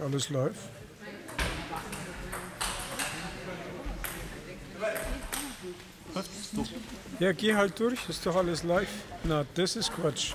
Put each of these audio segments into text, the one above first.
Alles live. Ja, geh halt durch, ist doch alles live. Na, das ist Quatsch.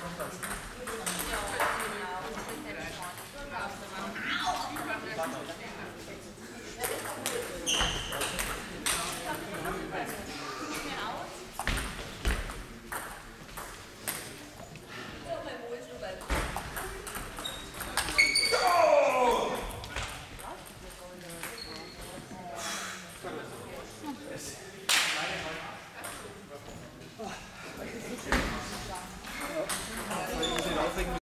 Ese.